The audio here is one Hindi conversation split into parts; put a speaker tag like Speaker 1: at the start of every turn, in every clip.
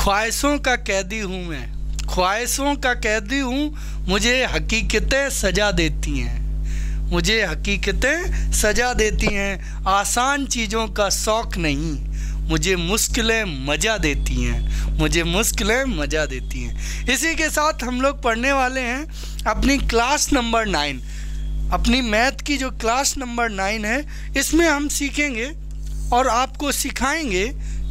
Speaker 1: ख्वाहिशों का कैदी हूँ मैं। ख्वाहिशों का कैदी हूँ, मुझे हकीकतें सजा देती हैं। मुझे हकीकतें सजा देती हैं। आसान चीज़ों का शौक़ नहीं, मुझे मुश्किलें मज़ा देती हैं। मुझे मुश्किलें मज़ा देती हैं। इसी के साथ हम लोग पढ़ने वाले हैं अपनी क्लास नंबर नाइन। अपनी मैथ की जो क्लास नंबर नाइन है, इसमें हम सीखेंगे और आपको सिखाएँगे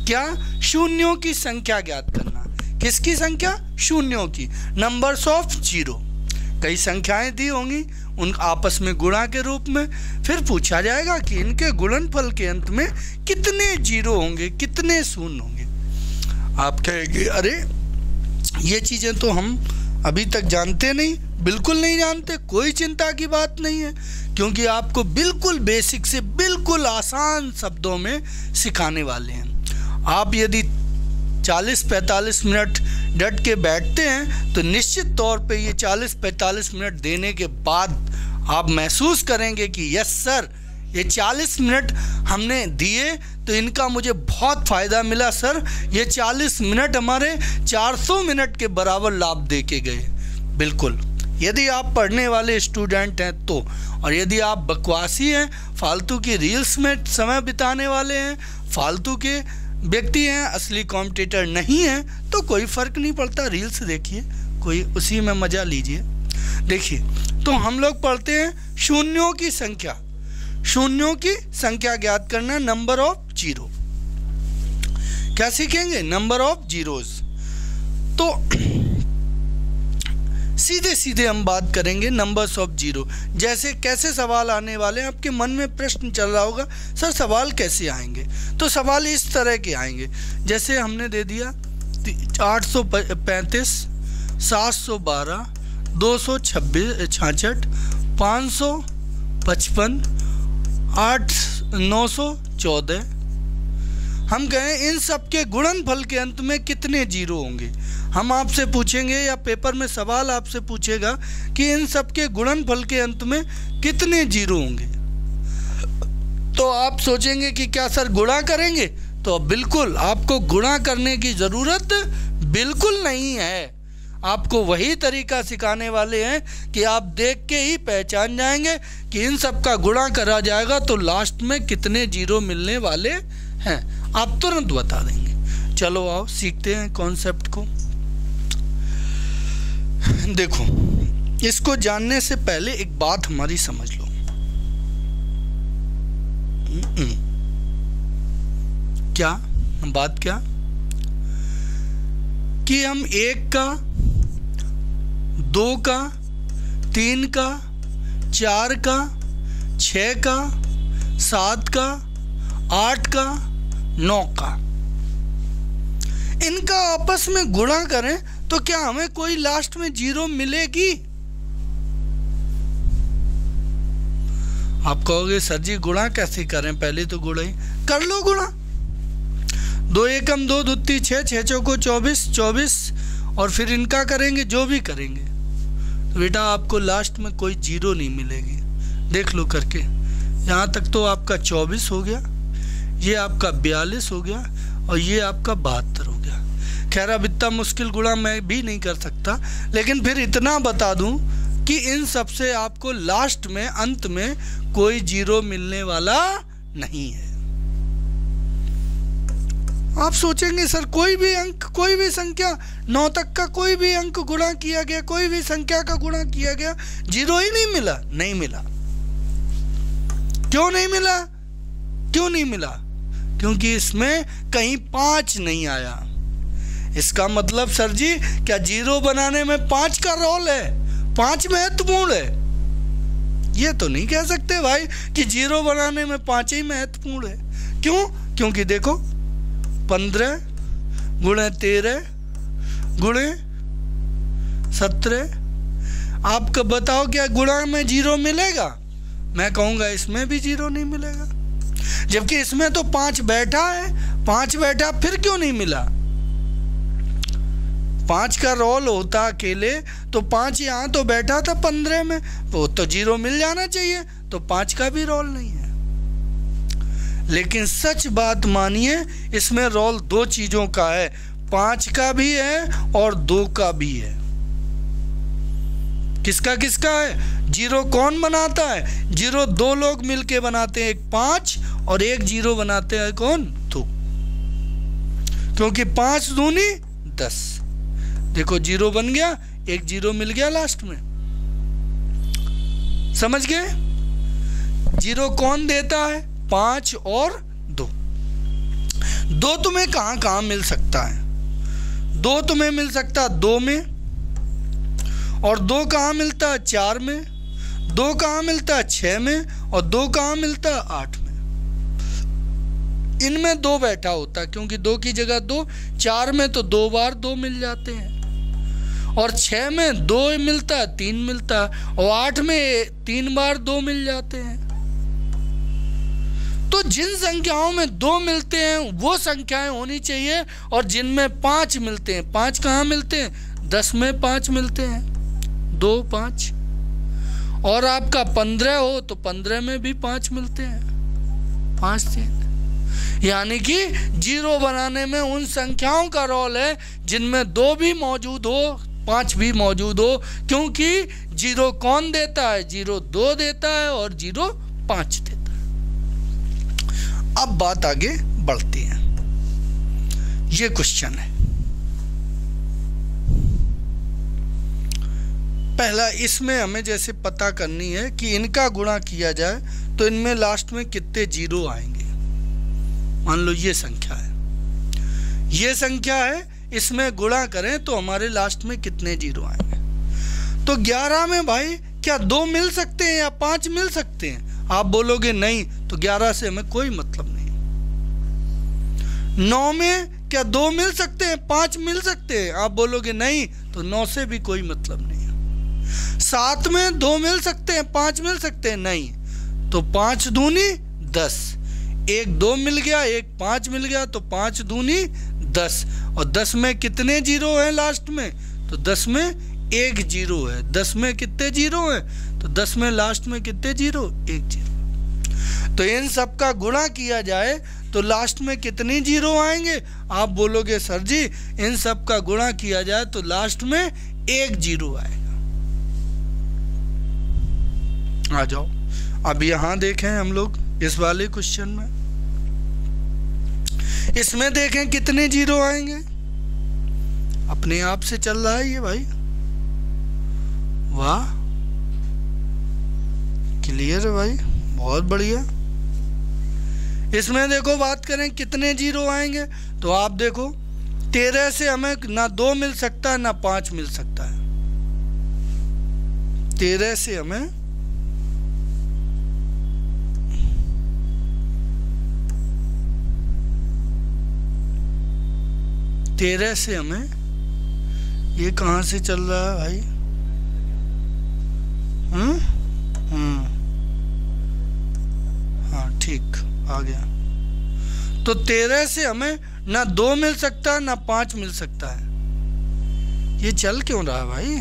Speaker 1: क्या शून्यों की संख्या ज्ञात करना। किसकी संख्या? शून्यों की। नंबर्स ऑफ़ ज़ीरो कई संख्याएँ दी होंगी, उन आपस में गुणा के रूप में। फिर पूछा जाएगा कि इनके गुणनफल के अंत में कितने ज़ीरो होंगे, कितने शून्य होंगे? आप कहेंगे, अरे, ये चीज़ें तो हम अभी तक जानते नहीं, बिल्कुल नहीं जानते, कोई चिंता की बात नहीं है। क्योंकि आपको बिल्कुल बेसिक से बिल्कुल आसान शब्दों में सिखाने वाले हैं। आप यदि 40-45 मिनट डट के बैठते हैं तो निश्चित तौर पे ये 40-45 मिनट देने के बाद आप महसूस करेंगे कि, यस, सर, ये 40 मिनट हमने दिए तो इनका मुझे बहुत फ़ायदा मिला, सर। ये 40 मिनट हमारे 400 मिनट के बराबर लाभ दे के गए। बिल्कुल। यदि आप पढ़ने वाले स्टूडेंट हैं तो। और यदि आप बकवासी हैं, फालतू की रील्स में समय बिताने वाले हैं, फालतू के व्यक्ति हैं, असली कॉम्पिटिटर नहीं हैं तो कोई फ़र्क नहीं पड़ता। रील्स देखिए, कोई उसी में मज़ा लीजिए। देखिए तो हम लोग पढ़ते हैं शून्यों की संख्या। शून्यों की संख्या ज्ञात करना नंबर ऑफ़ ज़ीरो क्या सीखेंगे? नंबर ऑफ़ जीरोज तो सीधे सीधे हम बात करेंगे नंबर्स ऑफ़ ज़ीरो जैसे कैसे सवाल आने वाले हैं, आपके मन में प्रश्न चल रहा होगा, सर, सवाल कैसे आएँगे? तो सवाल इस तरह के आएँगे। जैसे हमने दे दिया आठ सौ पैंतीस, सात सौ बारह, दो सौ छब्बीस, छाछठ, पाँच सौ पचपन, आठ, नौ सौ चौदह हम कहें, इन सब के गुणनफल के अंत में कितने ज़ीरो होंगे? हम आपसे पूछेंगे या पेपर में सवाल आपसे पूछेगा कि इन सब के गुणनफल के अंत में कितने ज़ीरो होंगे? तो आप सोचेंगे कि क्या सर गुणा करेंगे? तो बिल्कुल, आपको गुणा करने की ज़रूरत बिल्कुल नहीं है। आपको वही तरीका सिखाने वाले हैं कि आप देख के ही पहचान जाएँगे कि इन सब का गुणा करा जाएगा तो लास्ट में कितने ज़ीरो मिलने वाले हैं। आप तुरंत बता देंगे। चलो आओ, सीखते हैं कॉन्सेप्ट को। देखो, इसको जानने से पहले एक बात हमारी समझ लो। क्या? बात क्या? कि हम एक का, दो का, तीन का, चार का छ का, सात का, आठ का नौ का इनका आपस में गुणा करें तो क्या हमें कोई लास्ट में ज़ीरो मिलेगी? आप कहोगे, सर जी, गुणा कैसे करें? पहले तो गुणा ही कर लो गुणा। दो एकम दो दुत्ती छः छः चौको, चौबीस चौबीस, और फिर इनका करेंगे, जो भी करेंगे। तो बेटा, आपको लास्ट में कोई ज़ीरो नहीं मिलेगी। देख लो करके। यहाँ तक तो आपका चौबीस हो गया। ये आपका बयालीस हो गया और ये आपका बहत्तर हो गया। खैर, अब इतना मुश्किल गुणा मैं भी नहीं कर सकता, लेकिन फिर इतना बता दूँ कि इन सबसे आपको लास्ट में, अंत में कोई ज़ीरो मिलने वाला नहीं है। आप सोचेंगे, सर, कोई भी अंक, कोई भी संख्या, नौ तक का कोई भी अंक गुणा किया गया, कोई भी संख्या का गुणा किया गया, ज़ीरो ही नहीं मिला नहीं मिला। क्यों नहीं मिला? क्यों नहीं मिला? क्योंकि इसमें कहीं पाँच नहीं आया। इसका मतलब सर जी, क्या ज़ीरो बनाने में पाँच का रोल है? पाँच महत्वपूर्ण है। ये तो नहीं कह सकते भाई कि ज़ीरो बनाने में पाँच ही महत्वपूर्ण है। क्यों? क्योंकि देखो, पंद्रह गुणे तेरह गुणे सत्रह आपको बताओ क्या गुणा में ज़ीरो मिलेगा? मैं कहूँगा इसमें भी ज़ीरो नहीं मिलेगा। जबकि इसमें तो पाँच बैठा है, पाँच बैठा फिर क्यों नहीं मिला? पाँच का रोल होता अकेले तो पाँच यहाँ तो बैठा था पंद्रह में, वो तो ज़ीरो मिल जाना चाहिए तो पाँच का भी रोल नहीं है। लेकिन सच बात मानिए, इसमें रोल दो चीज़ों का है, पाँच का भी है और दो का भी है। किसका किसका है? ज़ीरो कौन बनाता है? ज़ीरो दो लोग मिलके बनाते हैं, एक पाँच, और एक ज़ीरो बनाते हैं कौन? दो। क्योंकि पाँच दूनी दस। देखो, ज़ीरो बन गया, एक ज़ीरो मिल गया लास्ट में। समझ गए? ज़ीरो कौन देता है? पाँच और दो। दो तुम्हें कहाँ कहाँ मिल सकता है? दो तुम्हें मिल सकता दो में और दो कहाँ मिलता? है चार में। दो कहाँ मिलता? है छ में और दो कहाँ मिलता? है आठ में। इनमें दो बैठा होता है क्योंकि दो की जगह दो। चार में तो दो बार दो मिल जाते हैं। और छः में दो मिलता है तीन मिलता है और आठ में तीन बार दो मिल जाते हैं। तो जिन संख्याओं में दो मिलते हैं, वो संख्याएँ होनी चाहिए, और जिनमें पाँच मिलते हैं, पाँच कहाँ मिलते हैं? दस में पाँच मिलते हैं। दो पाँच। और आपका पंद्रह हो तो पंद्रह में भी पाँच मिलते हैं। पाँच तीन। यानी कि ज़ीरो बनाने में उन संख्याओं का रोल है जिनमें दो भी मौजूद हो, पाँच भी मौजूद हो, क्योंकि ज़ीरो कौन देता है? ज़ीरो दो देता है और ज़ीरो पाँच देता है। अब बात आगे बढ़ती है। ये क्वेश्चन है। पहला, इसमें हमें जैसे पता करनी है कि इनका गुणा किया जाए तो इनमें लास्ट में कितने ज़ीरो आएँगे। मान लो ये संख्या है। ये संख्या है, इसमें गुणा करें तो हमारे लास्ट में कितने ज़ीरो आएँगे। तो 11 में भाई, क्या दो मिल सकते हैं या पाँच मिल सकते हैं? आप बोलोगे नहीं तो 11 से हमें कोई मतलब नहीं। नौ में क्या दो मिल सकते हैं, पाँच मिल सकते हैं? आप बोलोगे नहीं तो नौ से भी कोई मतलब नहीं। सात में दो मिल सकते हैं, पाँच मिल सकते हैं, नहीं। तो पाँच दूनी दस। एक दो मिल गया, एक पाँच मिल गया तो पाँच दूनी दस। और दस में कितने ज़ीरो हैं लास्ट में? तो दस में एक ज़ीरो है। दस में कितने ज़ीरो हैं? तो दस में लास्ट में कितने ज़ीरो? एक ज़ीरो। तो इन सब का गुणा किया जाए तो लास्ट में कितने ज़ीरो आएँगे? आप बोलोगे, सर जी, इन सब का गुणा किया जाए तो लास्ट में एक ज़ीरो आएगा आ जाओ। अब यहाँ देखें हम लोग, इस वाले क्वेश्चन में। इसमें देखें कितने ज़ीरो आएँगे। अपने आप से चल रहा है ये भाई। वाह। क्लियर है भाई। बहुत बढ़िया। इसमें देखो, बात करें कितने ज़ीरो आएँगे। तो आप देखो, तेरह से हमें ना दो मिल सकता है, ना पाँच मिल सकता है। तेरह से हमें तेरह से हमें ये कहाँ से चल रहा है भाई? हम्म? हम्म। हाँ ठीक, आ गया। तो तेरह से हमें ना दो मिल सकता है ना पाँच मिल सकता है। ये चल क्यों रहा है भाई?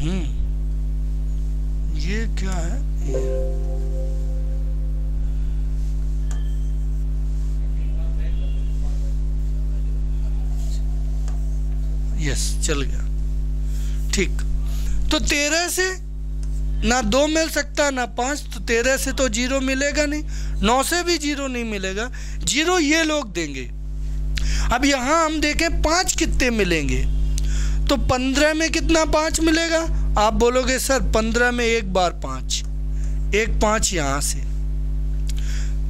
Speaker 1: हम्म। ये क्या है? यस चल गया। ठीक। तो तेरह से ना दो मिल सकता, ना पाँच तो तेरह से तो ज़ीरो मिलेगा नहीं। नौ से भी ज़ीरो नहीं मिलेगा। ज़ीरो ये लोग देंगे। अब यहाँ हम देखें, पाँच कितने मिलेंगे? तो पंद्रह में कितना पाँच मिलेगा? आप बोलोगे, सर, पंद्रह में एक बार पाँच। एक पाँच यहाँ से।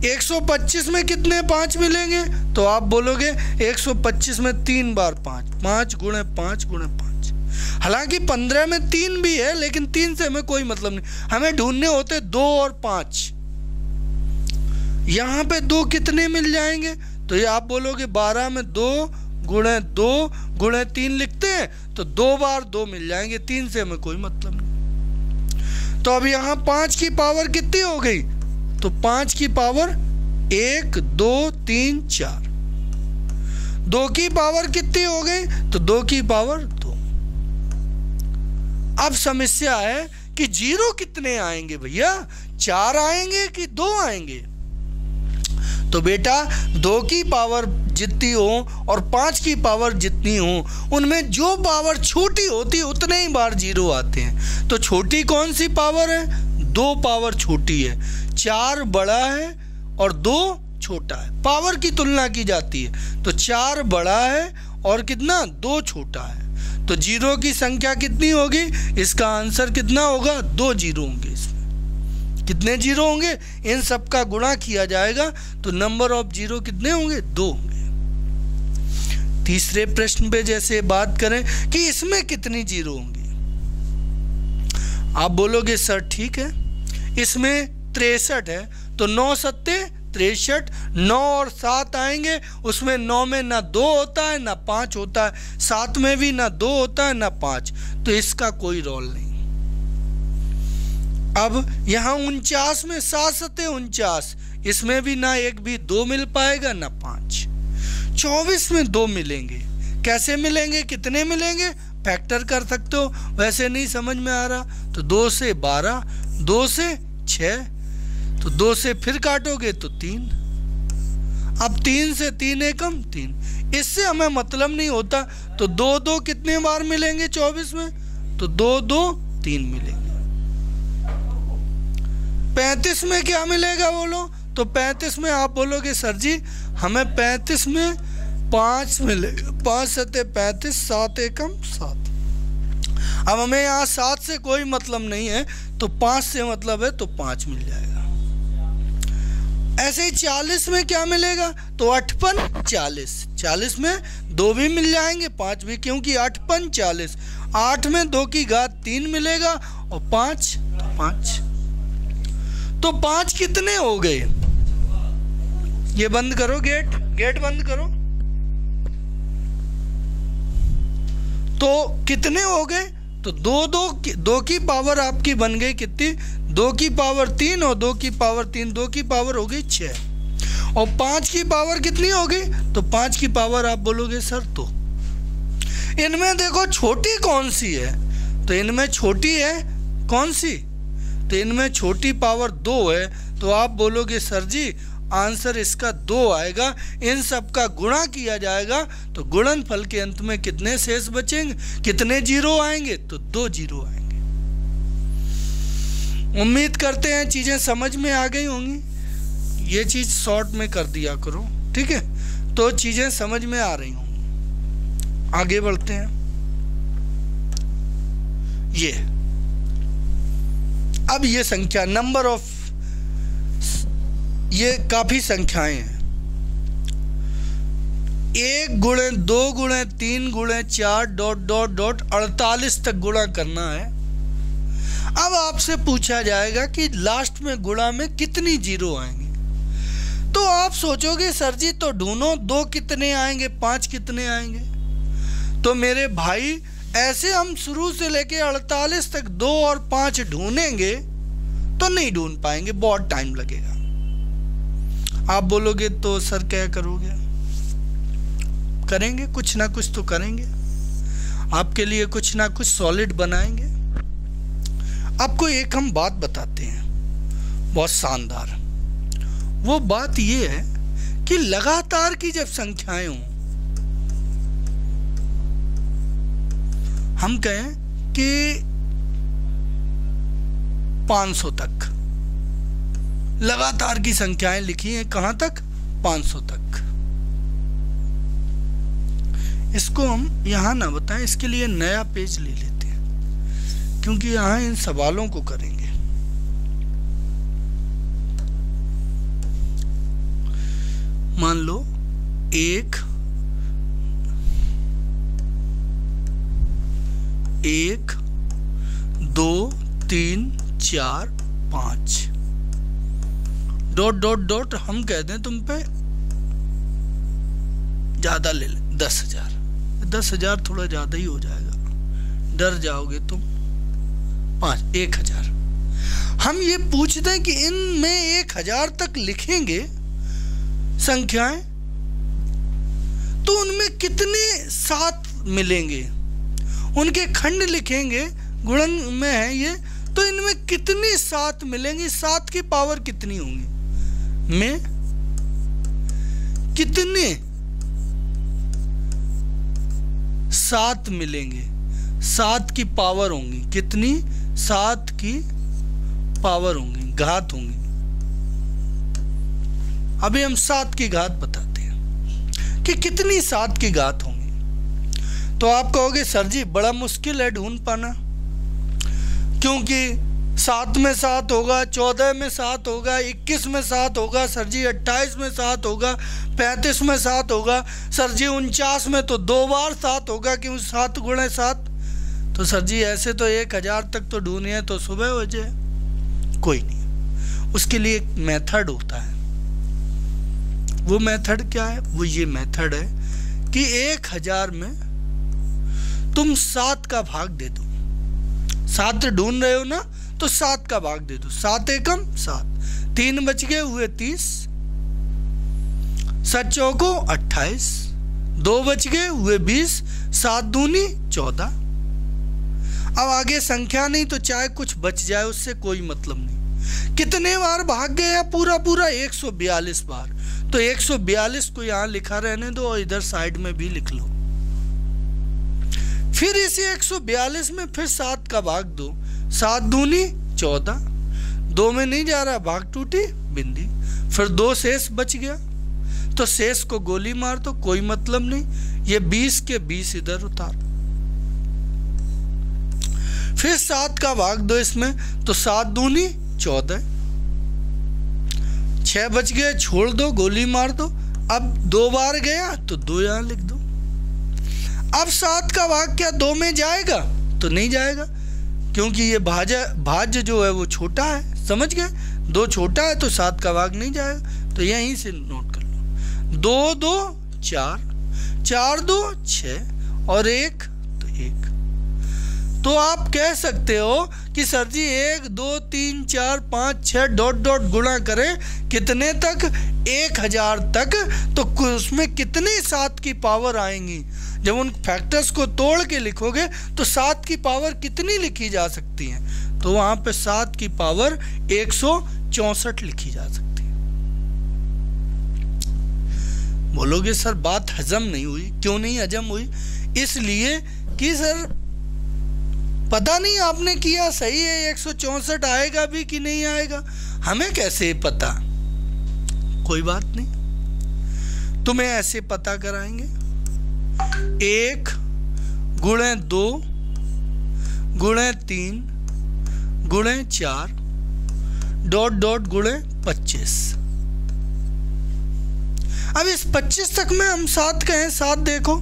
Speaker 1: 125 में कितने पाँच मिलेंगे? तो आप बोलोगे 125 में तीन बार पाँच। पाँच गुणे पाँच गुणे पाँच। हालाँकि पंद्रह में तीन भी है, लेकिन तीन से हमें कोई मतलब नहीं। हमें ढूँढने होते दो और पाँच। यहाँ पे दो कितने मिल जाएँगे? तो ये आप बोलोगे, बारह में दो गुणे दो, गुणे तीन लिखते हैं तो दो बार दो मिल जाएँगे। तीन से हमें कोई मतलब नहीं। तो अब यहाँ पाँच की पावर कितनी हो गई? तो पाँच की पावर एक, दो, तीन, चार। दो की पावर कितनी हो गई? तो दो की पावर दो। अब समस्या है कि ज़ीरो कितने आएँगे भैया? चार आएँगे कि दो आएँगे? तो बेटा, दो की पावर जितनी हो और पाँच की पावर जितनी हो, उनमें जो पावर छोटी होती, उतने ही बार ज़ीरो आते हैं। तो छोटी कौन सी पावर है? दो पावर छोटी है। चार बड़ा है और दो छोटा है। पावर की तुलना की जाती है। तो चार बड़ा है और कितना? दो छोटा है। तो ज़ीरो की संख्या कितनी होगी? इसका आंसर कितना होगा? दो ज़ीरो होंगे इसमें। कितने ज़ीरो होंगे? इन सब का गुणा किया जाएगा तो नंबर ऑफ़ ज़ीरो कितने होंगे? दो होंगे। तीसरे प्रश्न पे जैसे बात करें कि इसमें कितनी ज़ीरो होंगी? आप बोलोगे, सर, ठीक है। इसमें तिरसठ है तो नौ सत्ते, तिरसठ, नौ और सात आएँगे। उसमें नौ में ना दो होता है, ना पाँच होता है। सात में भी ना दो होता है, ना पाँच। तो इसका कोई रोल नहीं। अब यहाँ उनचास में सात सत्ते उनचास, इसमें भी ना एक भी दो मिल पाएगा, ना पाँच। चौबीस में दो मिलेंगे। कैसे मिलेंगे, कितने मिलेंगे? फैक्टर कर सकते हो। वैसे नहीं समझ में आ रहा। तो दो से बारह, दो से छ तो दो से फिर काटोगे तो तीन। अब तीन से तीन एकम, तीन। इससे हमें मतलब नहीं होता। तो दो दो कितने बार मिलेंगे चौबीस में? तो दो दो, तीन मिलेंगे। पैंतीस में क्या मिलेगा बोलो? तो पैंतीस में आप बोलोगे, सर जी, हमें पैंतीस में पाँच मिलेगा। पाँच सत्य पैंतीस, सात एकम, सात। अब हमें यहाँ सात से कोई मतलब नहीं है तो पाँच से मतलब है तो पाँच मिल जाएगा। ऐसे ही चालीस में क्या मिलेगा? तो अठपन चालीस। चालीस में दो भी मिल जाएँगे, पाँच भी, क्योंकि अठपन चालीस। आठ में दो की घात तीन मिलेगा, और पाँच तो पाँच। तो पाँच कितने हो गए? ये बंद करो गेट। गेट बंद करो। तो कितने हो गए? तो दो दो दो की पावर आपकी बन गई कितनी? दो की पावर तीन और दो की पावर तीन, दो की पावर हो गई छः और पाँच की पावर कितनी हो गई? तो पाँच की पावर आप बोलोगे, सर तो। इनमें देखो छोटी कौन सी है? तो इनमें छोटी है कौन सी? तो इनमें छोटी पावर दो है तो आप बोलोगे, सर जी, आंसर इसका दो आएगा, इन सब का गुणा किया जाएगा तो गुणन फल के अंत में कितने शेष बचेंगे, कितने ज़ीरो आएँगे? तो दो ज़ीरो आएँगे। उम्मीद करते हैं चीज़ें समझ में आ गई होंगी। ये चीज़ शॉर्ट में कर दिया करो, ठीक है? तो चीज़ें समझ में आ रही होंगी। आगे बढ़ते हैं। ये। अब ये संख्या नंबर ऑफ़ ये काफ़ी संख्याएँ हैं। एक गुणे, दो गुणे, तीन गुणे, चार डॉट डॉट डॉट अड़तालीस तक गुणा करना है। अब आपसे पूछा जाएगा कि लास्ट में गुणा में कितनी ज़ीरो आएँगे? तो आप सोचोगे, सर जी तो ढूंढो, दो कितने आएँगे, पाँच कितने आएँगे? तो मेरे भाई ऐसे हम शुरू से लेके अड़तालीस तक दो और पाँच ढूंढेंगे तो नहीं ढूंढ पाएँगे, बहुत टाइम लगेगा। आप बोलोगे तो सर क्या करोगे? करेंगे, कुछ ना कुछ तो करेंगे। आपके लिए कुछ ना कुछ सॉलिड बनाएँगे। आपको एक हम बात बताते हैं, बहुत शानदार। वो बात ये है कि लगातार की जब संख्याएँ हों हम कहें कि 500 तक। लगातार की संख्याएँ लिखी हैं, कहाँ तक? 500 तक। इसको हम यहाँ ना बताएँ, इसके लिए नया पेज ले लेते हैं, क्योंकि यहाँ इन सवालों को करेंगे। मान लो, एक एक, दो, तीन, चार, पाँच। डॉट डॉट डॉट हम कहते हैं तुम पे ज़्यादा ले ले, दस हज़ार। दस हज़ार थोड़ा ज़्यादा ही हो जाएगा। डर जाओगे तुम। पाँच, एक हज़ार। हम ये पूछते हैं कि इनमें एक हज़ार तक लिखेंगे संख्याएँ तो उनमें कितने सात मिलेंगे? उनके खंड लिखेंगे, गुणन में है ये तो इनमें कितनी सात मिलेंगी? सात की पावर कितनी होंगी? में कितने सात मिलेंगे? सात की पावर होंगी। कितनी? सात की पावर होंगी। घात होंगी। अभी हम सात की घात बताते हैं कि कितनी सात की घात होंगी? तो आप कहोगे, सर जी, बड़ा मुश्किल है ढूंढ पाना। क्योंकि सात में सात होगा, चौदह में सात होगा, इक्कीस में सात होगा, सर जी, अट्ठाईस में सात होगा, पैंतीस में सात होगा, सर जी, उनचास में तो दो बार सात होगा, क्यों सात गुणे सात? तो सर जी, ऐसे तो एक हज़ार तक तो ढूंढे तो सुबह हो जाए। कोई नहीं। उसके लिए एक मेथड होता है। वो मेथड क्या है? वो ये मेथड है कि एक हज़ार में तुम सात का भाग दे दो। सात ढूंढ रहे हो ना तो सात का भाग दे दो। सात एकम, सात। तीन बच गए, हुए तीस। सत चौको अट्ठाईस। दो बच गए, हुए बीस। सात दूनी, चौदह। अब आगे संख्या नहीं तो चाहे कुछ बच जाए, उससे कोई मतलब नहीं। कितने बार भाग गए पूरा पूरा 142 बार। तो 142 को यहाँ लिखा रहने दो और इधर साइड में भी लिख लो। फिर इसी 142 में फिर सात का भाग दो। सात दूनी, चौदह। दो में नहीं जा रहा, भाग टूटी, बिंदी। फिर दो शेष बच गया। तो शेष को गोली मार दो, कोई मतलब नहीं। ये बीस के बीस इधर उतार। फिर सात का भाग दो इसमें। तो सात दूनी, चौदह। छह बच गए, छोड़ दो, गोली मार दो। अब दो बार गया तो दो यहाँ लिख दो। अब सात का भाग क्या दो में जाएगा तो नहीं जाएगा, क्योंकि ये भाज्य भाज्य जो है वो छोटा है, समझ गए? दो छोटा है तो सात का भाग नहीं जाएगा तो यहीं से नोट कर लो। दो दो, चार चार, दो छ और एक तो एक। तो आप कह सकते हो कि सर जी, एक, दो, तीन, चार, पाँच छः डॉट डॉट गुणा करें, कितने तक? एक हज़ार तक। तो उसमें कितनी सात की पावर आएँगी? जब उन फैक्टर्स को तोड़ के लिखोगे तो सात की पावर कितनी लिखी जा सकती है? तो वहाँ पे सात की पावर एक लिखी जा सकती है। बोलोगे, सर, बात हजम नहीं हुई। क्यों नहीं हजम हुई? इसलिए कि, सर, पता नहीं आपने किया सही है, एक आएगा भी कि नहीं आएगा? हमें कैसे पता? कोई बात नहीं। तुम्हें ऐसे पता कराएँगे? एक गुणे दो, गुणे तीन, गुणे चार, डॉट डॉट गुणे पच्चीस। अब इस पच्चीस तक में हम सात कहें, सात देखो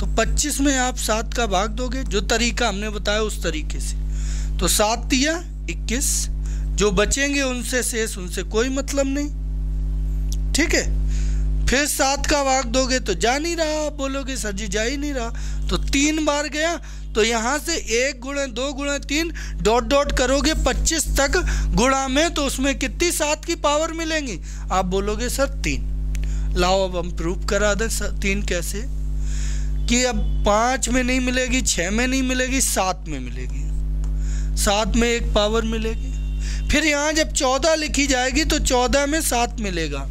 Speaker 1: तो 25 में आप सात का भाग दोगे, जो तरीका हमने बताया उस तरीके से। तो सात दिया 21 जो बचेंगे उनसे शेष, उनसे कोई मतलब नहीं। ठीक है? फिर सात का भाग दोगे तो जा नहीं रहा, आप बोलोगे सर जी जा ही नहीं रहा। तो तीन बार गया तो यहाँ से एक गुणे, दो गुणे, तीन, डॉट डॉट करोगे पच्चीस तक गुणा में तो उसमें कितनी सात की पावर मिलेंगी? आप बोलोगे, सर, तीन। लाओ, अब हम प्रूफ करा दें तीन कैसे? कि अब पाँच में नहीं मिलेगी छः में नहीं मिलेगी, सात में मिलेगी। सात में एक पावर मिलेगी। फिर यहाँ जब चौदह लिखी जाएगी तो चौदह में सात मिलेगा।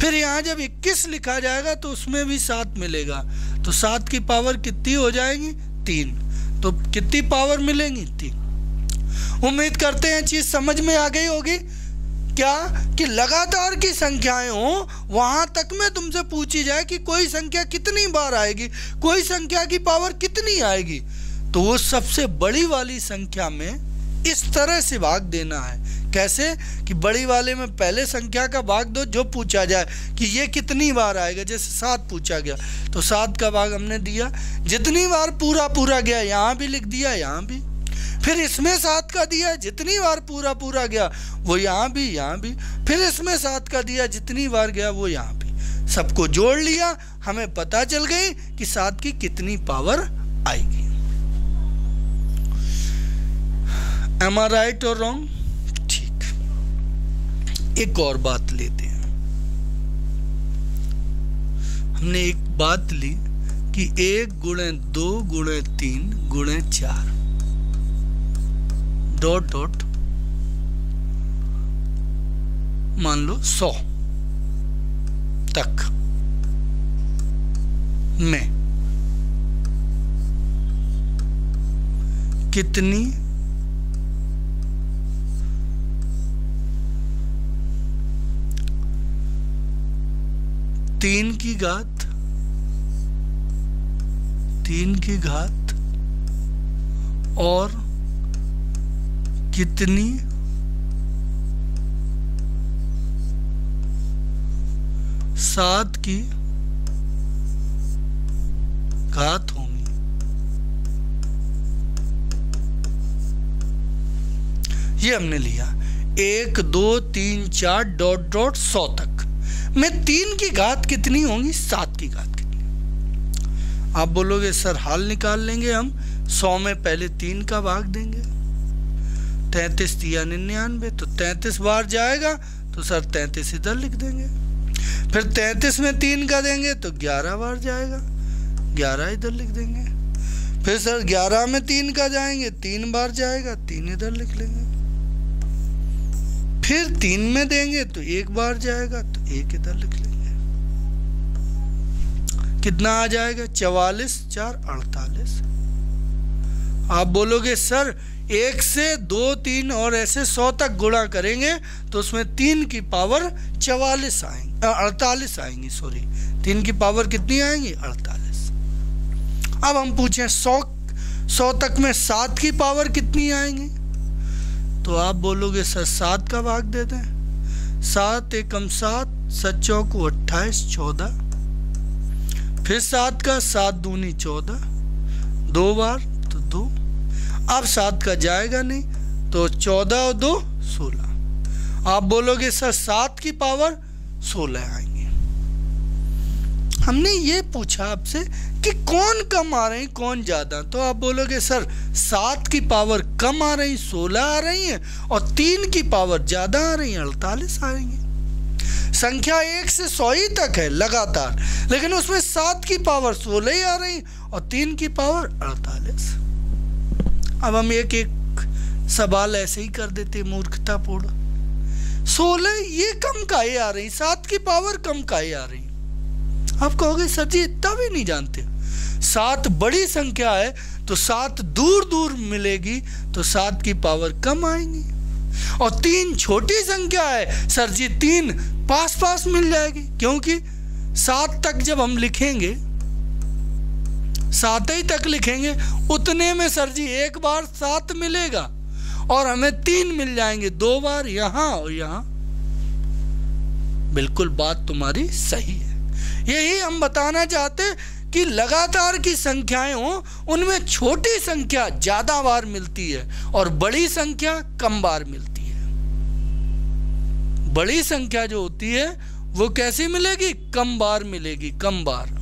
Speaker 1: फिर यहाँ जब इक्कीस लिखा जाएगा तो उसमें भी सात मिलेगा। तो सात की पावर कितनी हो जाएगी? तीन। तो कितनी पावर मिलेंगी? तीन। उम्मीद करते हैं चीज़ समझ में आ गई होगी। क्या? कि लगातार की संख्याएँ हो, वहाँ तक में तुमसे पूछी जाए कि कोई संख्या कितनी बार आएगी? कोई संख्या की पावर कितनी आएगी? तो वो सबसे बड़ी वाली संख्या में इस तरह से भाग देना है। कैसे कि बड़ी वाले में पहले संख्या का भाग दो, जो पूछा जाए कि ये कितनी बार आएगा? जैसे सात पूछा गया। तो सात का भाग हमने दिया। जितनी बार पूरा पूरा गया, यहाँ भी लिख दिया, यहाँ भी। फिर इसमें सात का दिया, जितनी बार पूरा पूरा गया, वो यहाँ भी यहाँ भी। फिर इसमें सात का दिया, जितनी बार गया, वो यहाँ भी। सबको जोड़ लिया, हमें पता चल गई कि सात की कितनी पावर आएगी। एम आर राइट और रॉन्ग एक और बात लेते हैं। हमने एक बात ली कि एक गुणे दो गुणे तीन गुणे चार। Dot dot. मान लो सौ। तक। में। कितनी तीन की घात, तीन की घात, और कितनी? सात की घात होंगी। ये हमने लिया। एक, दो, तीन, चार, डॉट डॉट, सौ तक। में तीन की घात कितनी होंगी? सात की घात कितनी? आप बोलोगे, सर, हाल निकाल लेंगे हम, सौ में पहले तीन का भाग देंगे। तैतीस दिया निन्यानवे तो तैतीस बार जाएगा तो सर तैतीस इधर लिख देंगे। फिर तैतीस में तीन का देंगे तो ग्यारह बार जाएगा, ग्यारह इधर लिख देंगे। फिर सर, ग्यारह में तीन का जाएँगे, तीन बार जाएगा, तीन इधर लिख लेंगे। फिर तीन में देंगे तो एक बार जाएगा तो एक इधर लिख लेंगे। कितना आ जाएगा? चवालीस, चार, अड़तालीस। आप बोलोगे, सर, एक से दो, तीन और ऐसे सौ तक गुणा करेंगे तो उसमें तीन की पावर चवालीस आएँगे अड़तालीस आएँगी सॉरी तीन की पावर कितनी आएँगी? अड़तालीस। अब हम पूछें, सौ सौ तक में सात की पावर कितनी आएँगी? तो आप बोलोगे, सर, सात का भाग दे दें। सात एकम सात सच्चौ को अट्ठाईस, चौदह। फिर सात का सात दूनी चौदह। दो बार तो दो। अब सात का जाएगा नहीं तो चौदह और दो, सोलह। आप बोलोगे, सर, सात की पावर सोलह आएँगे। हमने ये पूछा आपसे कि कौन कम आ रही, कौन ज़्यादा? तो आप बोलोगे, सर, सात की पावर कम आ रही, सोलह आ रही है और तीन की पावर ज़्यादा आ रही है, अड़तालीस आ रही है। संख्या एक से सौ ही तक है, लगातार। लेकिन उसमें सात की पावर सोलह ही आ रही और तीन की पावर अड़तालीस। अब हम एक एक सवाल ऐसे ही कर देते, मूर्खतापूर्ण। सोलह ये कम काहे आ रही? सात की पावर कम काहे आ रही? आप कहोगे, सर जी, इतना भी नहीं जानते। सात बड़ी संख्या है तो सात दूर दूर मिलेगी तो सात की पावर कम आएँगी। और तीन छोटी संख्या है, सर जी, तीन पास पास मिल जाएगी, क्योंकि सात तक जब हम लिखेंगे, सात ही तक लिखेंगे, उतने में सर जी, एक बार सात मिलेगा, और हमें तीन मिल जाएँगे, दो बार यहाँ और यहाँ। बिल्कुल बात तुम्हारी सही है। यही हम बताना चाहते कि लगातार की संख्याएँ हो, उनमें छोटी संख्या ज़्यादा बार मिलती है और बड़ी संख्या कम बार मिलती है। बड़ी संख्या जो होती है, वो कैसी मिलेगी? कम बार मिलेगी, कम बार।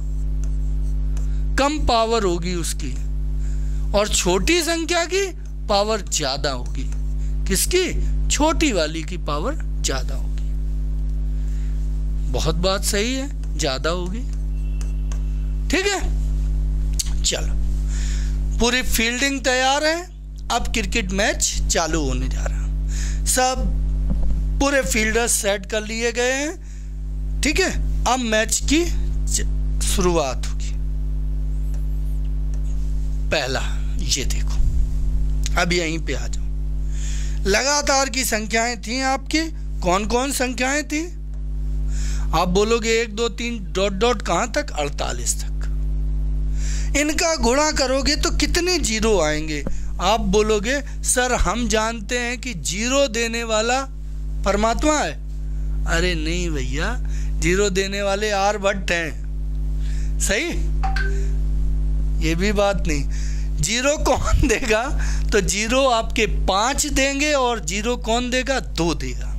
Speaker 1: कम पावर होगी उसकी और छोटी संख्या की पावर ज़्यादा होगी। किसकी? छोटी वाली की पावर ज़्यादा होगी। बहुत बात सही है, ज़्यादा होगी। ठीक है? चलो। पूरी फील्डिंग तैयार है। अब क्रिकेट मैच चालू होने जा रहा सब पूरे फील्डर सेट कर लिए गए हैं। ठीक है? अब मैच की शुरुआत होगी। पहला, ये देखो। अब यहीं पे आ जाओ। लगातार की संख्याएँ थी आपकी। कौन कौन संख्याएँ थी? आप बोलोगे एक, दो, तीन, डॉट डॉट, कहाँ तक? अड़तालीस तक। इनका गुणा करोगे तो कितने ज़ीरो आएँगे? आप बोलोगे, सर, हम जानते हैं कि ज़ीरो देने वाला परमात्मा है। अरे नहीं भैया, ज़ीरो देने वाले आर भट्ट हैं। सही? ये भी बात नहीं। ज़ीरो कौन देगा? तो ज़ीरो आपके पाँच देंगे और ज़ीरो कौन देगा? दो देगा।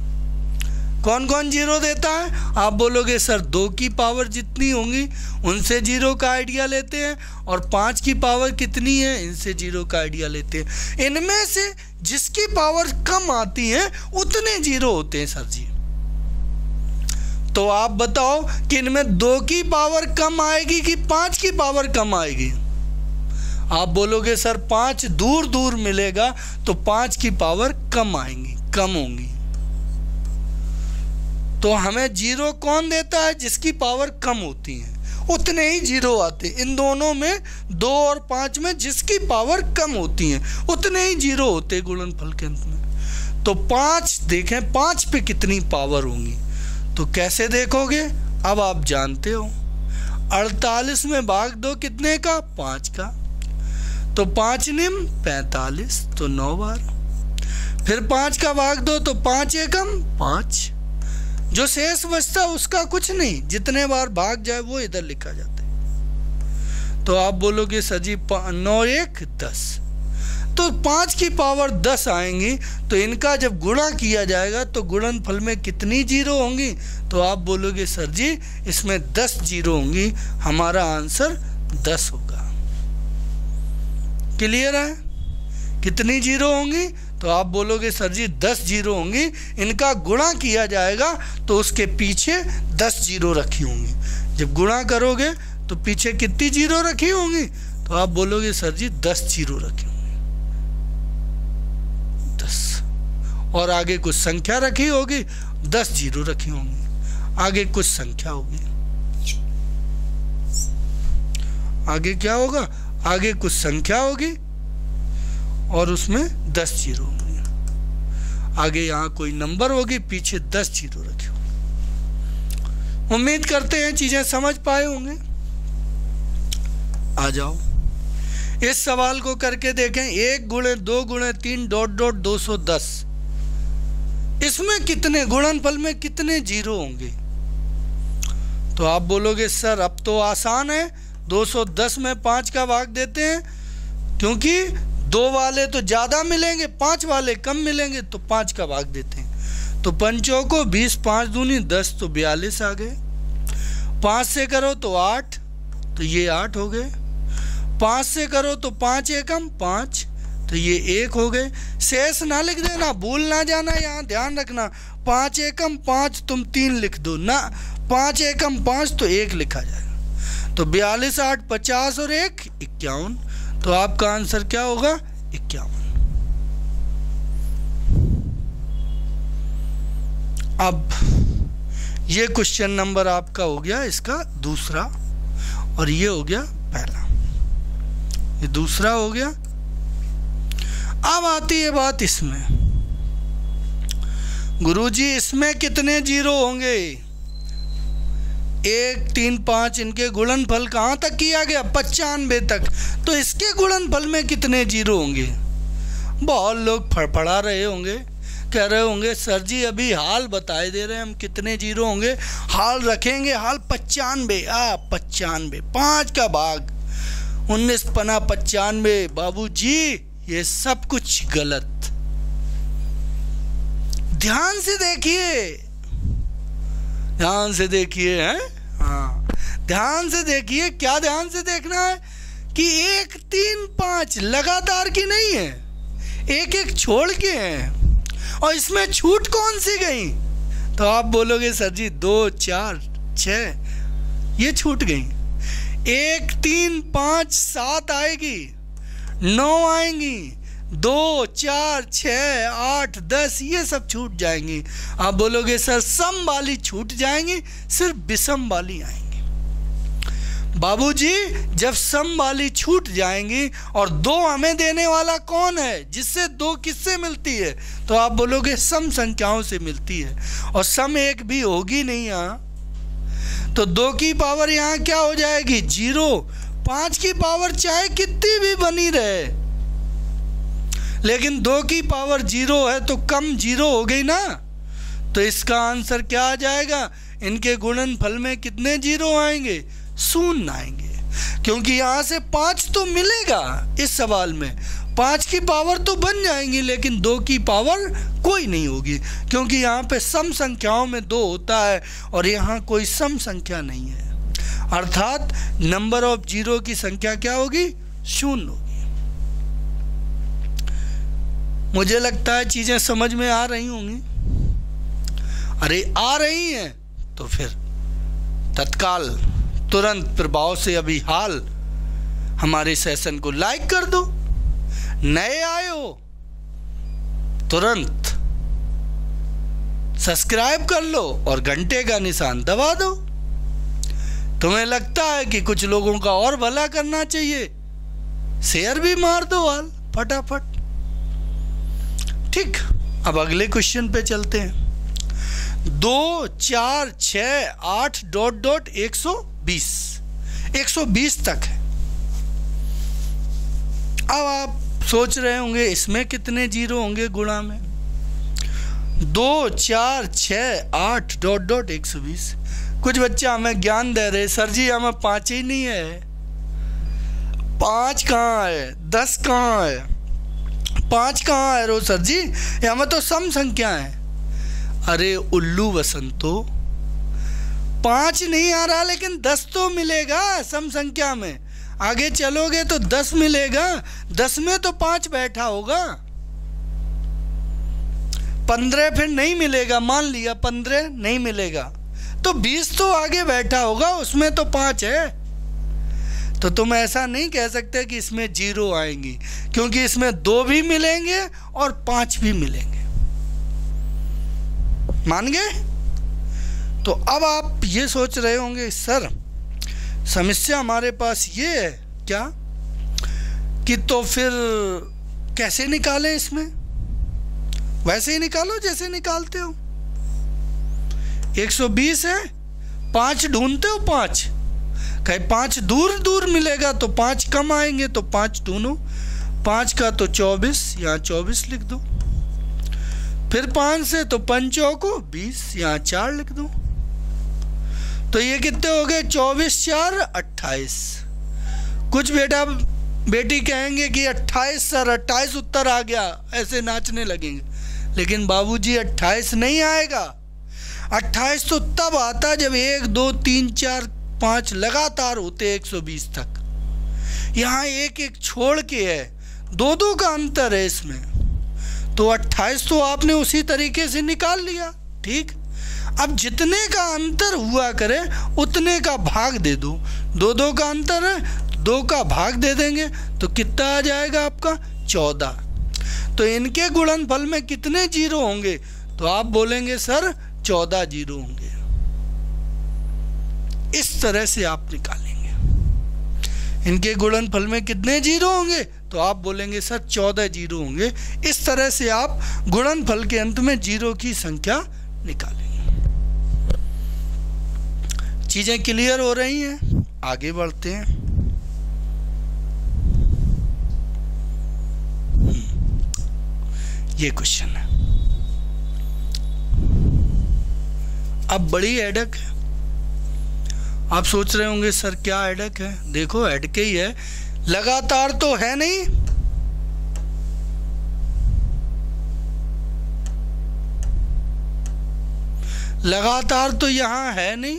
Speaker 1: कौन कौन ज़ीरो देता है? आप बोलोगे, सर, दो की पावर जितनी होंगी, उनसे ज़ीरो का आइडिया लेते हैं और पाँच की पावर कितनी है, इनसे ज़ीरो का आइडिया लेते हैं। इनमें से जिसकी पावर कम आती है, उतने ज़ीरो होते हैं, सर जी। तो आप बताओ कि इनमें दो की पावर कम आएगी कि पाँच की पावर कम आएगी? आप बोलोगे, सर, पाँच दूर दूर मिलेगा तो पाँच की पावर कम आएँगी, कम होंगी। तो हमें ज़ीरो कौन देता है? जिसकी पावर कम होती है। उतने ही ज़ीरो आते इन दोनों में, दो और पाँच में जिसकी पावर कम होती है, उतने ही ज़ीरो होते गुणनफल के अंत में। तो पाँच देखें, पाँच पे कितनी पावर होंगी? तो कैसे देखोगे? अब आप जानते हो। अड़तालीस में भाग दो कितने का? पाँच का। तो पाँच निम, पैतालीस तो नौ बार। फिर पाँच का भाग दो तो पाँच एकम, पाँच। जो शेष बचता उसका कुछ नहीं। जितने बार भाग जाए, वो इधर लिखा जाता है। तो आप बोलोगे, सजी नौ, एक, दस। तो पाँच की पावर दस आएँगी तो इनका जब गुणा किया जाएगा तो गुणन फल में कितनी ज़ीरो होंगी? तो आप बोलोगे, सर जी, इसमें दस ज़ीरो होंगी। हमारा आंसर दस होगा। क्लियर है? कितनी ज़ीरो होंगी? तो आप बोलोगे, सर जी, दस ज़ीरो होंगी, इनका गुणा किया जाएगा तो उसके पीछे दस ज़ीरो रखी होंगी। जब गुणा करोगे तो पीछे कितनी ज़ीरो रखी होंगी? तो आप बोलोगे, सर जी, दस ज़ीरो रखी होंगी। दस। और आगे कुछ संख्या रखी होगी, दस ज़ीरो रखी होंगी। आगे कुछ संख्या होगी। आगे क्या होगा? आगे कुछ संख्या होगी और उसमें दस ज़ीरो होंगे। आगे यहाँ कोई नंबर होगी, पीछे दस ज़ीरो रखे उम्मीद करते हैं चीज़ें समझ पाए होंगे। आ जाओ। इस सवाल को करके देखें, एक गुणे, दो गुणे, तीन, डॉट डॉट, दो सौ दस। इसमें कितने गुणनफल में कितने ज़ीरो होंगे? तो आप बोलोगे, सर, अब तो आसान है 210 में पाँच का भाग देते हैं, क्योंकि दो वाले तो ज़्यादा मिलेंगे, पाँच वाले कम मिलेंगे तो पाँच का भाग देते हैं। तो पंचों को बीस, पाँच दूनी, दस तो बयालीस आ गए। पाँच से करो तो आठ तो ये आठ हो गए। पाँच से करो तो पाँच एकम, पाँच तो ये एक हो गए। शेष ना लिख देना, भूल ना जाना, यहाँ ध्यान रखना। पाँच एकम, पाँच, तुम तीन लिख दो। ना, पाँच एकम, पाँच तो एक लिखा जाएगा। तो बयालीस, आठ, पचास और एक, इक्यावन। तो आपका आंसर क्या होगा? इक्यावन। अब ये क्वेश्चन नंबर आपका हो गया इसका दूसरा और ये हो गया पहला। ये दूसरा हो गया। अब आती है बात इसमें। गुरुजी, इसमें कितने ज़ीरो होंगे? एक, तीन, पाँच, इनके गुणनफल कहाँ तक किया गया? पचानवे तक। तो इसके गुणनफल में कितने ज़ीरो होंगे? बहुत लोग फड़फड़ा रहे होंगे। कह रहे होंगे, सर जी, अभी हाल बताए दे रहे हैं, हम कितने ज़ीरो होंगे? हाल रखेंगे, हाल पचानवे। आ, पचानवे। पाँच का भाग। उन्नीस पना पचानवे। बाबू जी, ये सब कुछ गलत। ध्यान से देखिए। ध्यान से देखिए, हैं? हाँ। ध्यान से देखिए, क्या ध्यान से देखना है कि एक तीन पाँच लगातार की नहीं है एक एक छोड़ के हैं। और इसमें छूट कौन सी गई? तो आप बोलोगे, सर जी, दो, चार छ ये छूट गई। एक, तीन, पाँच, सात आएगी, नौ आएँगी दो, चार छ आठ, दस, ये सब छूट जाएँगी। आप बोलोगे, सर, सम वाली छूट जाएँगी, सिर्फ़ विषम वाली आएँगी। बाबूजी, जब सम वाली छूट जाएँगी और दो हमें देने वाला कौन है, जिससे दो किससे मिलती है तो आप बोलोगे, सम संख्याओं से मिलती है। और सम एक भी होगी नहीं यहाँ तो दो की पावर यहाँ क्या हो जाएगी? ज़ीरो। पाँच की पावर चाहे कितनी भी बनी रहे। लेकिन दो की पावर ज़ीरो है तो कम ज़ीरो हो गई ना? तो इसका आंसर क्या आ जाएगा? इनके गुणन फल में कितने ज़ीरो आएँगे? शून्य आएँगे। क्योंकि यहाँ से पाँच तो मिलेगा इस सवाल में। पाँच की पावर तो बन जाएँगी, लेकिन दो की पावर कोई नहीं होगी। क्योंकि यहाँ पे सम संख्याओं में दो होता है और यहाँ कोई सम संख्या नहीं है। अर्थात नंबर ऑफ़ ज़ीरो की संख्या क्या होगी? शून्य होगी मुझे लगता है चीज़ें समझ में आ रही होंगी। अरे आ रही हैं तो फिर तत्काल तुरंत प्रभाव से अभी हाल हमारे सेशन को लाइक कर दो। नए आए हो, तुरंत सब्सक्राइब कर लो और घंटे का निशान दबा दो। तुम्हें लगता है कि कुछ लोगों का और भला करना चाहिए? शेयर भी मार दो हाल, फटाफट। ठीक। अब अगले क्वेश्चन पे चलते हैं। दो, चार छ आठ डॉट डॉट एक सौ बीस। एक सौ बीस तक है। अब आप सोच रहे होंगे, इसमें कितने ज़ीरो होंगे गुणा में? दो, चार छ आठ डॉट डॉट एक सौ बीस। कुछ बच्चे हमें ज्ञान दे रहे सर जी, हमें पाँच ही नहीं है। पाँच कहाँ है? दस कहाँ है? पाँच कहाँ है रो सर जी? हमें तो सम संख्या है। अरे उल्लू वसंतो, पाँच नहीं आ रहा लेकिन दस तो मिलेगा सम संख्या में। आगे चलोगे तो दस मिलेगा, दस में तो पाँच बैठा होगा। पंद्रह फिर नहीं मिलेगा, मान लिया पंद्रह नहीं मिलेगा। तो बीस तो आगे बैठा होगा, उसमें तो पाँच है। तो तुम ऐसा नहीं कह सकते कि इसमें ज़ीरो आएँगी, क्योंकि इसमें दो भी मिलेंगे और पाँच भी मिलेंगे। मान गए? तो अब आप ये सोच रहे होंगे, सर, समस्या हमारे पास ये है, क्या? कि तो फिर कैसे निकालें इसमें? वैसे ही निकालो जैसे निकालते हो। 120 है, पाँच ढूंढते हो पाँच। कहे, पाँच दूर दूर मिलेगा तो पाँच कम आएँगे तो पाँच ढूंढो। पाँच का तो चौबीस, यहाँ चौबीस लिख दो। फिर पाँच से तो पंचों को बीस, यहाँ चार लिख दो। तो ये कितने हो गए? चौबीस, चार, अट्ठाईस। कुछ बेटा, बेटी कहेंगे कि अट्ठाईस, सर, अट्ठाईस उत्तर आ गया। ऐसे नाचने लगेंगे। लेकिन बाबूजी, अट्ठाईस नहीं आएगा। अट्ठाईस तो तब आता जब एक, दो, तीन, चार पाँच लगातार होते 120 तक। यहाँ एक एक छोड़ के है दो दो का अंतर है इसमें। तो 28 तो आपने उसी तरीके से निकाल लिया, ठीक? अब जितने का अंतर हुआ करे, उतने का भाग दे दो। दो दो का अंतर है, दो का भाग दे देंगे तो कितना आ जाएगा आपका? चौदह। तो इनके गुणनफल में कितने ज़ीरो होंगे? तो आप बोलेंगे, सर, चौदह ज़ीरो होंगे। इस तरह से आप निकालेंगे। इनके गुणनफल में कितने ज़ीरो होंगे? तो आप बोलेंगे, सर, चौदह ज़ीरो होंगे। इस तरह से आप गुणनफल के अंत में ज़ीरो की संख्या निकालेंगे। चीज़ें क्लियर हो रही हैं? आगे बढ़ते हैं। ये क्वेश्चन है। अब बड़ी एडक है। आप सोच रहे होंगे, सर, क्या एडक है? देखो, एडक ही है। लगातार तो है नहीं। लगातार तो यहाँ है नहीं।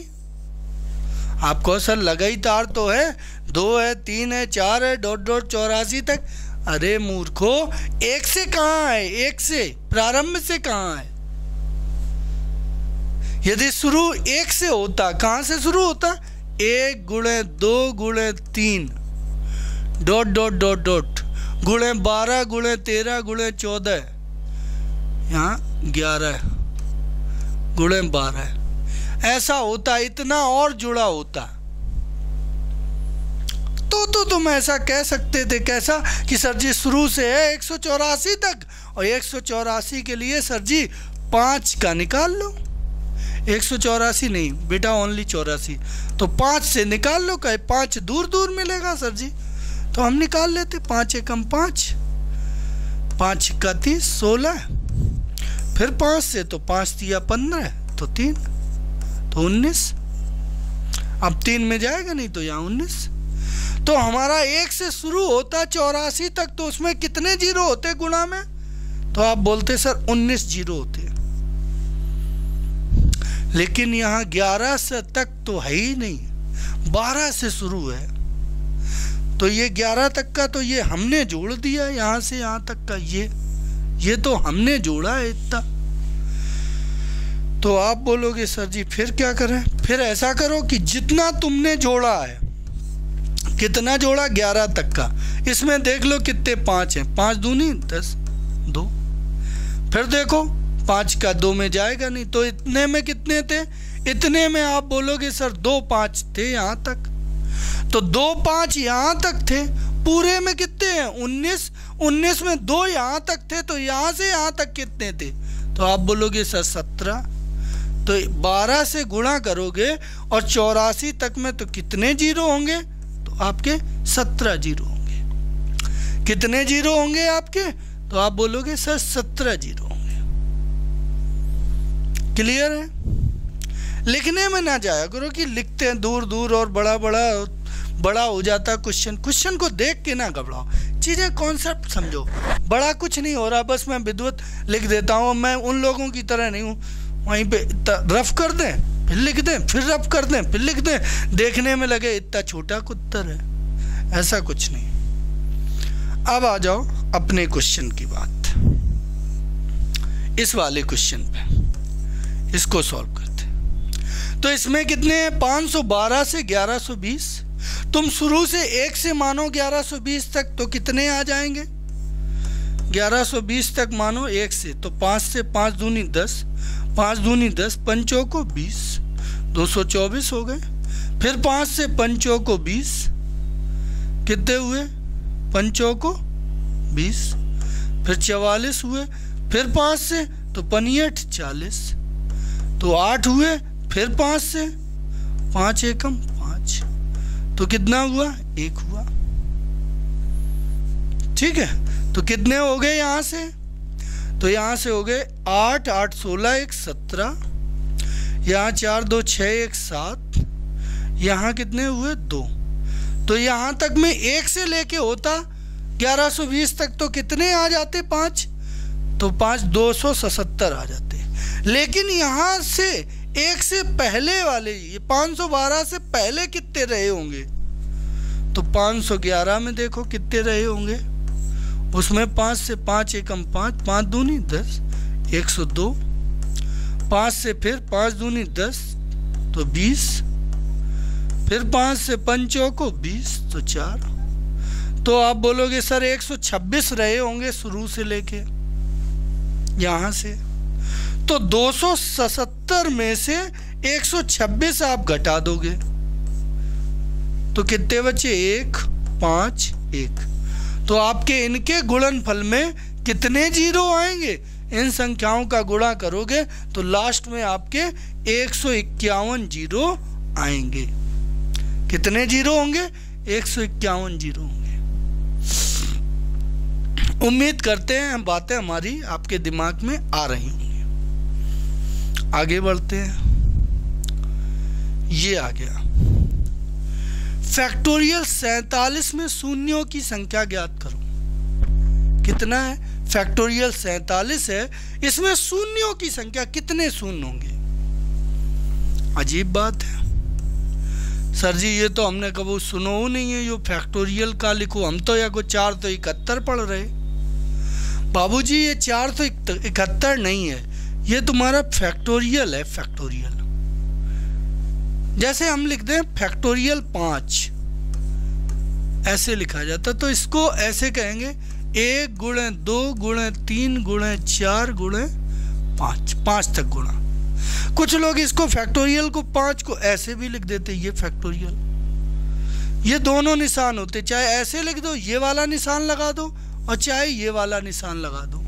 Speaker 1: आपको सर लगा ही तार तो है। दो है, तीन है, चार है, डॉट डॉट, चौरासी तक। अरे, मूर्खो, एक से कहाँ है? एक से, प्रारंभ से कहाँ है? यदि शुरू एक से होता, कहाँ से शुरू होता? एक गुणे दो गुणे तीन। Dot dot dot dot. गुणे बारह, गुणे तेरह, गुणे चौदह। यहाँ ग्यारह। गुणे बारह। ऐसा होता, इतना और जुड़ा होता। तो तो तुम ऐसा कह सकते थे, कैसा? कि सर जी, शुरू से है एक सौ चौरासी तक, और एक सौ चौरासी के लिए सर जी, पाँच का निकाल लो। एक सौ चौरासी नहीं, बेटा ओनली चौरासी। तो पाँच से निकाल लो, कहे पाँच दूर दूर मिलेगा सर जी। तो हम निकाल लेते, पाँच एकम पाँच। पाँच का तीस, सोलह। फिर पाँच से तो पाँच दिया पंद्रह तो तीन। तो उन्नीस। अब तीन में जाएगा, नहीं तो यहाँ उन्नीस। तो हमारा एक से शुरू होता चौरासी तक तो उसमें कितने ज़ीरो होते गुणा में? तो आप बोलते, सर, उन्नीस ज़ीरो होते लेकिन यहाँ ग्यारह से तक तो है ही नहीं, बारह से शुरू है। तो ये ग्यारह तक का तो ये हमने जोड़ दिया, यहाँ से यहाँ तक का ये ये तो हमने जोड़ा है इतना। तो आप बोलोगे, सर जी, फिर क्या करें? फिर ऐसा करो कि जितना तुमने जोड़ा है, कितना जोड़ा ग्यारह तक का? इसमें देख लो कितने पाँच हैं। पाँच दूनी, दस, दो। फिर देखो पाँच का दो में जाएगा नहीं तो इतने में कितने थे? इतने में आप बोलोगे, सर, दो पाँच थे यहाँ तक। तो दो पाँच यहाँ तक थे, पूरे में कितने हैं? उन्नीस? उन्नीस में दो यहाँ तक थे तो यहाँ से यहाँ तक कितने थे? तो आप बोलोगे, सर, सत्रह। तो बारह से गुणा करोगे, और चौरासी तक में तो कितने ज़ीरो होंगे? तो आपके सत्रह ज़ीरो होंगे। कितने ज़ीरो होंगे आपके? तो आप बोलोगे, सर, सत्रह ज़ीरो। क्लियर है? लिखने में ना जाया करो कि लिखते हैं दूर दूर और बड़ा बड़ा बड़ा हो जाता क्वेश्चन क्वेश्चन को देख के ना घबराओ। चीज़ें कॉन्सेप्ट समझो। बड़ा कुछ नहीं हो रहा, बस मैं विद्वत लिख देता हूँ, मैं उन लोगों की तरह नहीं हूँ। वहीं पे रफ कर दें, फिर लिख दें, फिर रफ कर दें, फिर लिख दें। देखने में लगे इतना छोटा कुत्तर है। ऐसा कुछ नहीं। अब आ जाओ अपने क्वेश्चन की बात। इस वाले क्वेश्चन पे। इसको सॉल्व करते हैं। तो इसमें कितने हैं? 512 से 1120 तुम शुरू से एक से मानो 1120 तक तो कितने आ जाएँगे? 1120 तक मानो एक से तो पाँच से पाँच दूनी दस, पाँच दूनी दस, पंचों को बीस। दो सौ चौबीस हो गए। फिर पाँच से पंचों को बीस। कितने हुए? पंचों को बीस। फिर चवालीस हुए। फिर पाँच से तो पनियठ चालीस। तो आठ हुए, फिर पाँच से। पाँच एकम, पाँच। तो कितना हुआ? एक हुआ। ठीक है? तो कितने हो गए यहाँ से? तो यहाँ से हो गए आठ आठ सोलह, एक सत्रह। यहाँ चार, दो छ एक सात। यहाँ कितने हुए? दो। तो यहाँ तक में एक से लेके होता, ग्यारह सौ बीस तक तो कितने आ जाते? पाँच। तो पाँच, दो सौ सतहत्तर आ जाते। लेकिन यहाँ से एक से पहले वाले, ये 512 से पहले कितने रहे होंगे? तो 511 में देखो कितने रहे होंगे। उसमें पाँच से पाँच एकम पाँच पाँच दूनी दस, एक सौ दो। पाँच से फिर पाँच दूनी दस तो बीस। फिर पाँच से पंचों को बीस तो चार। तो आप बोलोगे, सर 126 रहे होंगे शुरू से लेके यहाँ से। तो दो में से 126 आप घटा दोगे। तो कितने बचे? एक, पाँच, एक। तो आपके इनके गुणन फल में कितने ज़ीरो आएँगे? इन संख्याओं का गुणा करोगे तो लास्ट में आपके एक सौ इक्यावन ज़ीरो आएँगे। कितने ज़ीरो होंगे? एक सौ इक्यावन ज़ीरो होंगे। उम्मीद करते हैं बातें हमारी आपके दिमाग में आ रही आगे बढ़ते हैं। ये आ गया। फैक्टोरियल सैतालीस में शून्यों की संख्या ज्ञात करो। कितना है? फैक्टोरियल सैतालीस है। इसमें शून्यों की संख्या कितने शून्य होंगे? अजीब बात है। सर जी, ये तो हमने कबू सुनो नहीं है। यो फैक्टोरियल का लिखो। हम तो या को चार तो इकहत्तर पढ़ रहे। बाबूजी, ये चार तो इकहत्तर नहीं है। ये तुम्हारा फैक्टोरियल है फैक्टोरियल जैसे हम लिखते हैं फैक्टोरियल पाँच, ऐसे लिखा जाता तो इसको ऐसे कहेंगे, एक गुणे दो गुणे तीन गुणे चार गुणे पाँच पाँच तक गुणा। कुछ लोग इसको फैक्टोरियल को पाँच को ऐसे भी लिख देते ये फैक्टोरियल ये दोनों निशान होते, चाहे ऐसे लिख दो, ये वाला निशान लगा दो, और चाहे ये वाला निशान लगा दो।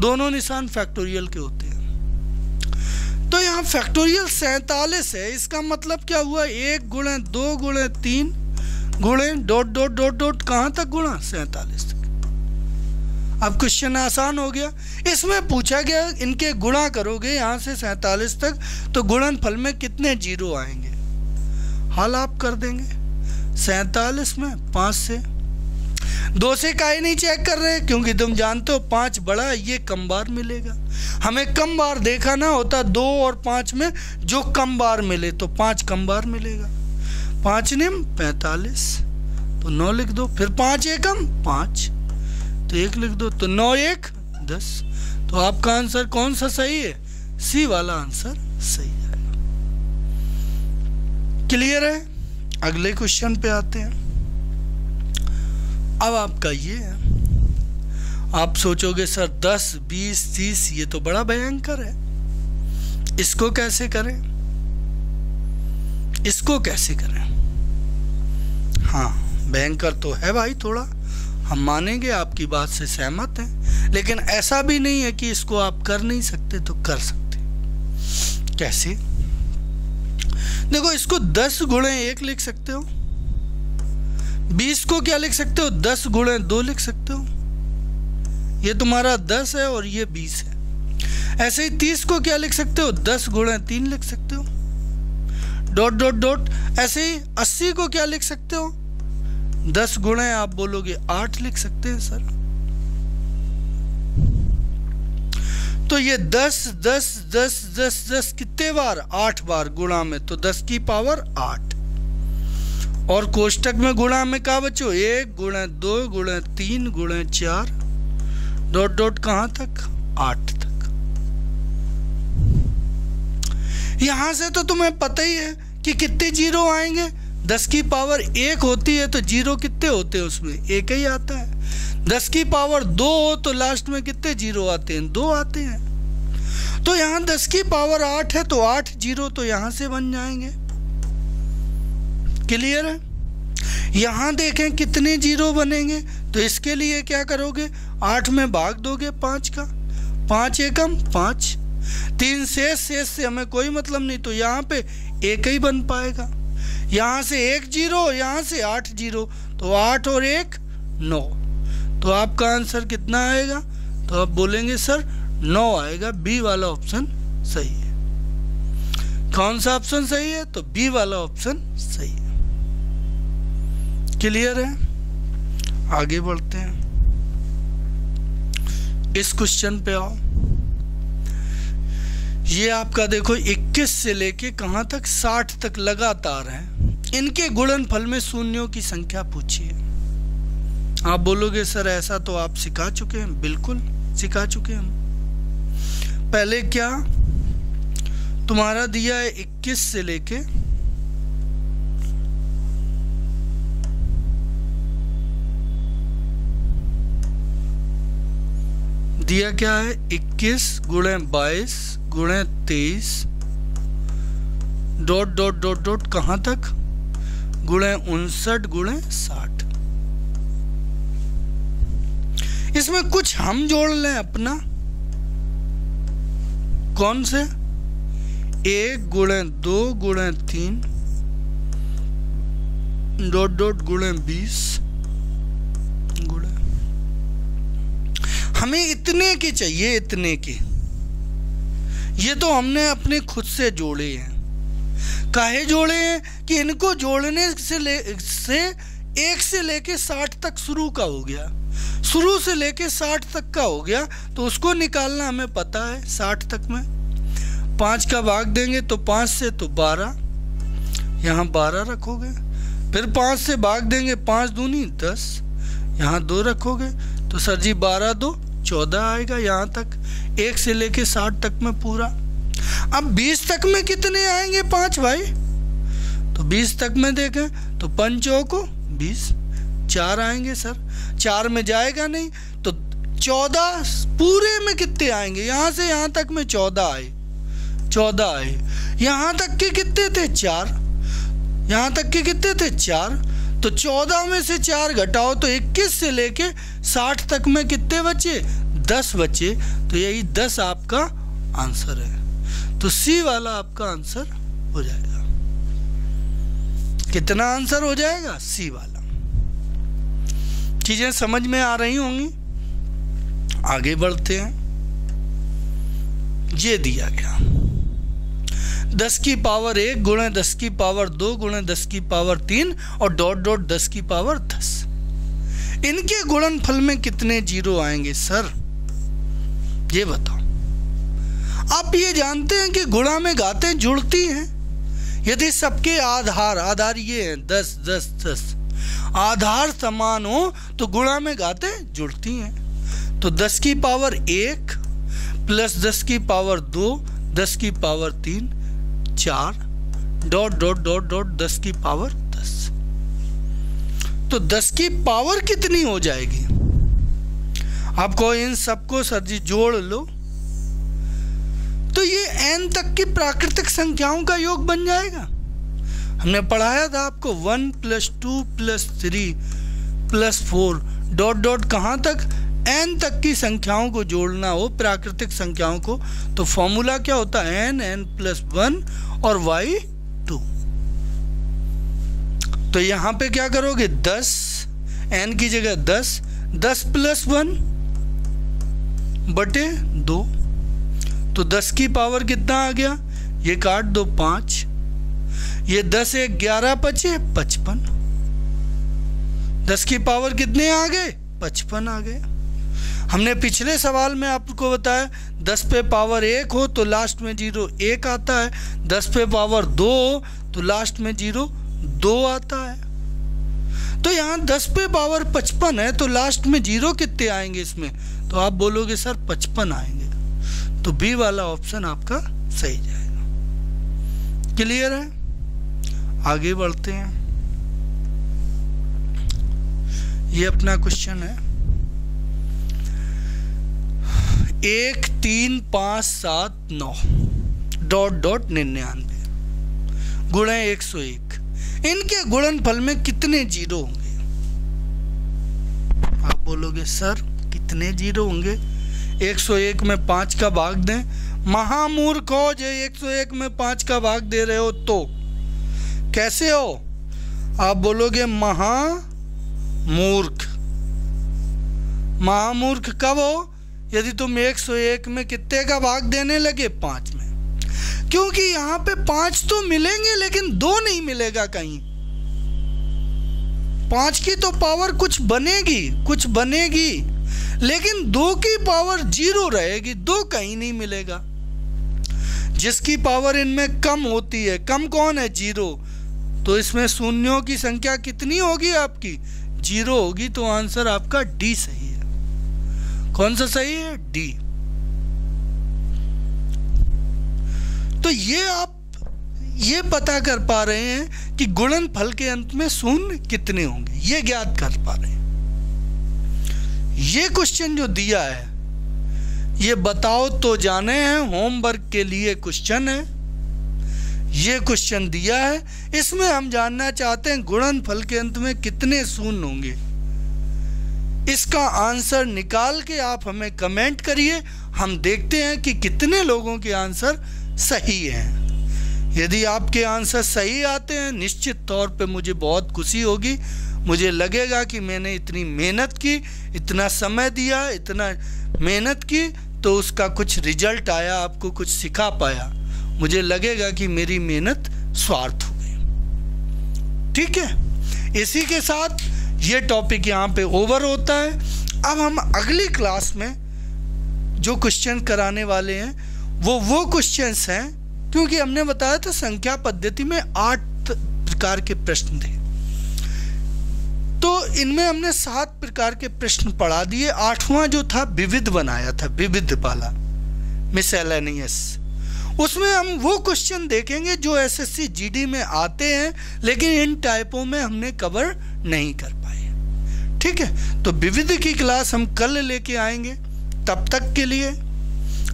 Speaker 1: दोनों निशान फैक्टोरियल के होते। तो यहाँ फैक्टोरियल सैतालीस है, इसका मतलब क्या हुआ? एक गुणे दो गुणे तीन गुणे डॉट डॉट डॉट डॉट कहाँ तक गुणा? सैतालीस तक। अब क्वेश्चन आसान हो गया। इसमें पूछा गया, इनके गुणा करोगे यहाँ से सैतालीस तक तो गुणन फल में कितने ज़ीरो आएँगे? हल आप कर देंगे। सैतालीस में पाँच से दो से ही नहीं चेक कर रहे? क्योंकि तुम जानते हो, पाँच बड़ा ये कम बार मिलेगा। हमें कम बार देखा ना होता दो और पाँच में, जो कम बार मिले तो पाँच कम बार मिलेगा। पाँच निम, पैतालीस। तो नौ लिख दो, फिर पाँच एकम पाँच। तो एक लिख दो तो नौ एक, दस। तो आपका आंसर कौन सा सही है? सी वाला आंसर सही है। क्लियर है? अगले क्वेश्चन पे आते हैं। अब आपका ये है आप सोचोगे, सर, दस, बीस, तीस, ये तो बड़ा भयंकर है। इसको कैसे करें? इसको कैसे करें? हाँ भयंकर तो है भाई थोड़ा। हम मानेंगे आपकी बात से सहमत हैं, लेकिन ऐसा भी नहीं है कि इसको आप कर नहीं सकते तो कर सकते। कैसे? देखो, इसको दस गुणे एक लिख सकते हो। बीस को क्या लिख सकते हो? दस गुणे दो लिख सकते हो? ये तुम्हारा दस है और ये बीस है। ऐसे ही तीस को क्या लिख सकते हो? दस गुणे तीन लिख सकते हो। डॉट डॉट डॉट, ऐसे ही अस्सी को क्या लिख सकते हो? दस गुणे आप बोलोगे आठ लिख सकते हैं, सर। तो ये दस दस दस दस दस कितने बार? आठ बार गुणा में तो दस की पावर आठ। और कोष्टक में गुणा में कहा बच्चों एक गुणे दो गुणे तीन गुणे चार। डॉट डॉट कहाँ तक? आठ तक। यहाँ से तो तुम्हें पता ही है कि कितने ज़ीरो आएँगे। दस की पावर एक होती है तो ज़ीरो कितने होते हैं उसमें? एक ही आता है। दस की पावर दो हो तो लास्ट में कितने ज़ीरो आते हैं? दो आते हैं। तो यहाँ दस की पावर आठ है तो आठ ज़ीरो तो यहाँ से बन जाएँगे। क्लियर है? यहाँ देखें कितने ज़ीरो बनेंगे। तो इसके लिए क्या करोगे? आठ में भाग दोगे पाँच का। पाँच एकम, पाँच। तीन शेष शेष से हमें कोई मतलब नहीं तो यहाँ पे एक ही बन पाएगा। यहाँ से एक ज़ीरो, यहाँ से आठ ज़ीरो तो आठ और एक, नौ। तो आपका आंसर कितना आएगा? तो आप बोलेंगे, सर, नौ आएगा, बी वाला ऑप्शन सही है। कौन सा ऑप्शन सही है? तो बी वाला ऑप्शन सही है। क्लियर है? आगे बढ़ते हैं। इस क्वेश्चन पे आओ। ये आपका देखो 21 से लेके कहाँ तक? 60 तक लगातार है। इनके गुणनफल में शून्यों की संख्या पूछिए। आप बोलोगे, सर, ऐसा तो आप सिखा चुके हैं। बिल्कुल, सिखा चुके हैं। पहले क्या? तुम्हारा दिया है 21 से लेके दिया क्या है? 21 गुणे बाईस गुणे तेईस डॉट डॉट डॉट डॉट कहाँ तक? गुणे उनसठ गुणे साठ। इसमें कुछ हम जोड़ लें अपना। कौन से? एक गुणे दो गुणे तीन डॉट डॉट गुणे बीस हमें इतने के चाहिए, इतने के। ये तो हमने अपने खुद से जोड़े हैं। काहे जोड़े हैं? कि इनको जोड़ने से ले, से एक से लेके साठ तक शुरू का हो गया। शुरू से लेके साठ तक का हो गया तो उसको निकालना हमें पता है, साठ तक में। पाँच का भाग देंगे तो पाँच से तो बारह। यहाँ बारह रखोगे, फिर पाँच से भाग देंगे पाँच दूनी दस। यहाँ दो रखोगे तो सर जी बारह दो। चौदह आएगा यहाँ तक, एक से लेके साठ तक में पूरा। अब बीस तक में कितने आएँगे पाँच भाई? तो बीस तक में देखें तो पंचों को बीस, चार आएँगे सर। चार में जाएगा नहीं तो चौदह पूरे में कितने आएँगे? यहाँ से यहाँ तक में चौदह आए चौदह आए। यहाँ तक के कितने थे? चार। यहाँ तक के कितने थे? चार। तो चौदह में से चार घटाओ तो इक्कीस से लेके साठ तक में कितने बचे? दस बचे। तो यही दस आपका आंसर है। तो सी वाला आपका आंसर हो जाएगा। कितना आंसर हो जाएगा? सी वाला। चीज़ें समझ में आ रही होंगी। आगे बढ़ते हैं। ये दिया गया। दस की पावर एक गुणे दस की पावर दो गुणे दस की पावर तीन और डॉट डॉट दस की पावर दस। इनके गुणनफल में कितने ज़ीरो आएँगे, सर? ये बताओ। आप ये जानते हैं कि गुणा में गाते जुड़ती हैं। यदि सबके आधार आधार ये हैं, दस दस दस। आधार समान हो तो गुणा में गाते जुड़ती हैं। तो दस की पावर एक, प्लस दस की पावर दो, दस की पावर तीन चार, डॉट डॉट डॉट डॉट, दस की पावर दस। तो दस की पावर कितनी हो जाएगी? आपको इन सबको सर जी जोड़ लो। तो ये एन तक की प्राकृतिक संख्याओं का योग बन जाएगा। हमने पढ़ाया था आपको one plus two plus three plus four, dot dot, कहाँ तक? एन तक की संख्याओं को जोड़ना हो, प्राकृतिक संख्याओं को। तो फॉर्मूला क्या होता है? एन एन प्लस वन और वाई टू तो यहाँ पे क्या करोगे? दस एन की जगह दस दस प्लस वन बटे दो। तो दस की पावर कितना आ गया? ये काट दो पाँच। ये दस एक ग्यारह पचे, पचपन। दस की पावर कितने आ गए? पचपन आ गए। हमने पिछले सवाल में आपको बताया, दस पे पावर एक हो तो लास्ट में ज़ीरो एक आता है, दस पे पावर दो हो तो लास्ट में ज़ीरो दो आता है। तो यहाँ दस पे पावर पचपन है तो लास्ट में ज़ीरो कितने आएँगे इसमें? तो आप बोलोगे, सर, पचपन आएँगे। तो बी वाला ऑप्शन आपका सही जाएगा। क्लियर है? आगे बढ़ते हैं। ये अपना क्वेश्चन है। एक तीन पाँच सात नौ। डॉट डॉट, निन्यानवे। गुण एक सौ एक। इनके गुणन फल में कितने ज़ीरो होंगे? आप बोलोगे, सर, कितने ज़ीरो होंगे? 101 में पाँच का भाग दें। महामूर्ख हो जो 101 में पाँच का भाग दे रहे हो तो। कैसे हो? आप बोलोगे, महामूर्ख। महामूर्ख कब हो? यदि तुम 101 में कितने का भाग देने लगे? पाँच में। क्योंकि यहाँ पे पाँच तो मिलेंगे, लेकिन दो नहीं मिलेगा कहीं। पाँच की तो पावर कुछ बनेगी कुछ बनेगी, लेकिन दो की पावर ज़ीरो रहेगी, दो कहीं नहीं मिलेगा। जिसकी पावर इनमें कम होती है, कम कौन है? ज़ीरो तो इसमें शून्यों की संख्या कितनी होगी आपकी? ज़ीरो होगी तो आंसर आपका डी सही कौन सा सही है? डी। तो ये आप ये पता कर पा रहे हैं कि गुणन फल के अंत में शून्य कितने होंगे। ये ज्ञात कर पा रहे हैं। ये क्वेश्चन जो दिया है, ये बताओ तो जाने हैं होमवर्क के लिए क्वेश्चन है। ये क्वेश्चन दिया है, इसमें हम जानना चाहते हैं गुणन फल के अंत में कितने शून्य होंगे। इसका आंसर निकाल के आप हमें कमेंट करिए। हम देखते हैं कि कितने लोगों के आंसर सही हैं। यदि आपके आंसर सही आते हैं, निश्चित तौर पे मुझे बहुत खुशी होगी। मुझे लगेगा कि मैंने इतनी मेहनत की, इतना समय दिया, इतना मेहनत की तो उसका कुछ रिज़ल्ट आया, आपको कुछ सिखा पाया। मुझे लगेगा कि मेरी मेहनत स्वार्थ हो गई। ठीक है? इसी के साथ ये टॉपिक यहाँ पे ओवर होता है। अब हम अगली क्लास में जो क्वेश्चन कराने वाले हैं, वो वो क्वेश्चंस हैं, क्योंकि हमने बताया था संख्या पद्धति में आठ प्रकार के प्रश्न थे। तो इनमें हमने सात प्रकार के प्रश्न पढ़ा दिए। आठवां जो था, विविध बनाया था, विविध वाला। मिसएलेनियस उसमें हम वो क्वेश्चन देखेंगे जो एसएससी जीडी में आते हैं, लेकिन इन टाइपों में हमने कवर नहीं कर ठीक है तो विविध की क्लास हम कल लेके आएँगे, तब तक के लिए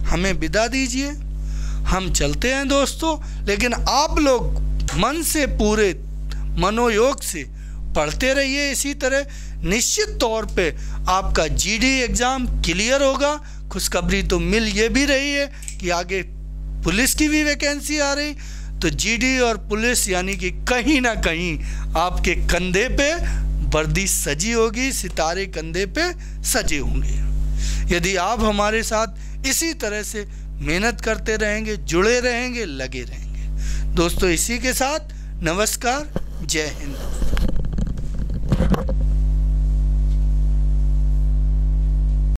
Speaker 1: हमें विदा दीजिए। हम चलते हैं दोस्तों, लेकिन आप लोग मन से पूरे मनोयोग से पढ़ते रहिए इसी तरह। निश्चित तौर पे आपका जीडी एग्ज़ाम क्लियर होगा। खुशखबरी तो मिल ये भी रही है कि आगे पुलिस की भी वैकेंसी आ रही। तो जीडी और पुलिस यानी कि कहीं ना कहीं आपके कंधे पे वर्दी सजी होगी, सितारे कंधे पे सजे होंगे। यदि आप हमारे साथ इसी तरह से मेहनत करते रहेंगे, जुड़े रहेंगे, लगे रहेंगे। दोस्तों, इसी के साथ नमस्कार, जय हिंद।